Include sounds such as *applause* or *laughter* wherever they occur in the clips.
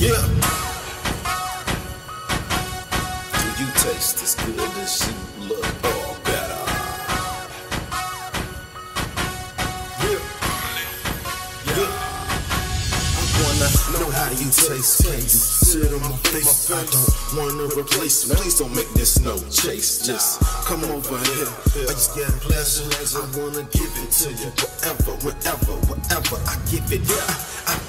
Yeah. Do you taste this good? as she look or better? Yeah. Yeah. I wanna know how you taste, taste. Sit on my face, I don't wanna replace. Please don't make this no chase. Just come over here. I just get pleasure. I wanna give it to you forever, whenever, whatever. I give it. Yeah. I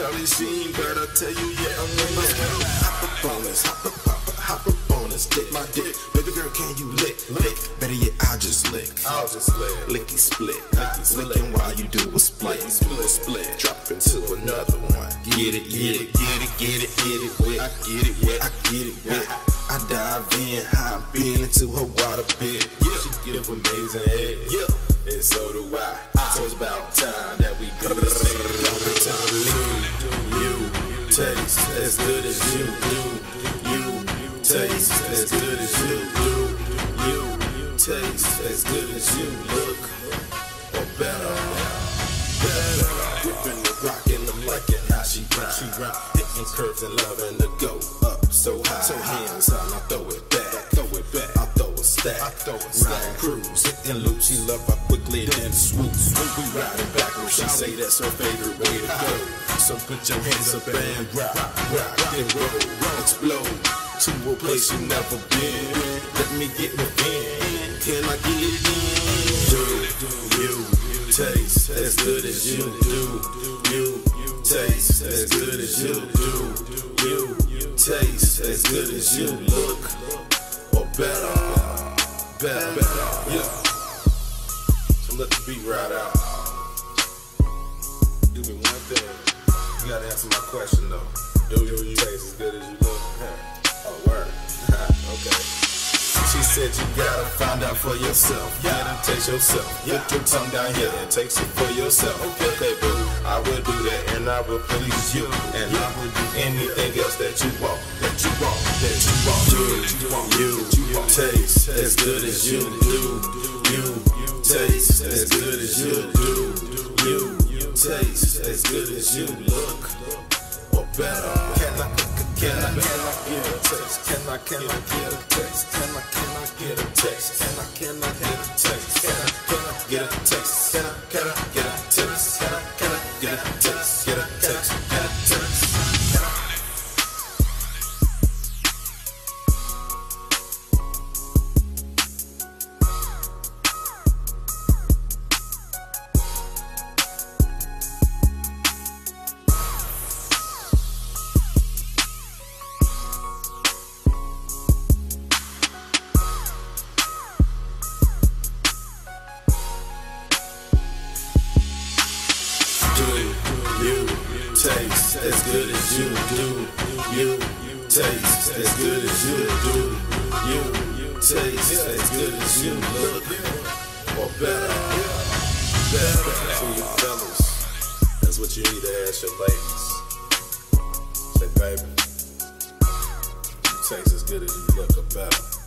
Charlie Sheen, but I tell you, yeah, I'm winning. Hop up on this, hop up, hop up, hop up on this. Dick my dick, baby girl, can you lick, lick? Better yet, I'll just lick. I'll just lick. Licky split, licky licking while you do a split, split, split. Drop into another one. Get it, get it, get it, get it, get it wet. I get it wet, I get it wet. I dive in, high being into her water pit. Yeah, she give amazing head. Yeah, and so do I. So it's about time that taste as good as you do. You taste as good as you do. You taste as good as you look or better. Better. Gripping the rock and I'm liking how she rock. She rock. Hitting curves and loving to go up so high. So hands on, I throw it back. Stack. I throw a stack. Ride cruise, hitting loop. She love how quickly then swoop. Swoop. We riding backwards. She say that's her favorite way to go. So put your hands up and rock, rock and roll, explode to a place you never been. Let me get within. Can I get it in? Do you taste as good as you do? You taste as good as you do. You taste as good as you look or better, better, better. Yeah. So let the beat ride out. Do me one thing. You gotta answer my question though. Do you taste as good as you look? Oh, word. *laughs* okay. She said you gotta find out for yourself. You gotta taste yourself. Put your tongue down here and taste it for yourself. Okay, okay, boo. I will do that and I will please you. And I will do anything else that you want. That you want. That you want. You, you taste as good as you do. You taste as good as you do. You taste as good as you look or better. Can I, can I, can I get a taste? Can I, can I get a taste? Can I, can I get a taste? Can I, can I get a taste? Taste as good as you do? You taste as good as you do. You taste as good as you look or better. Better. So you fellas, that's what you need to ask your ladies. Say, baby, you taste as good as you look or better.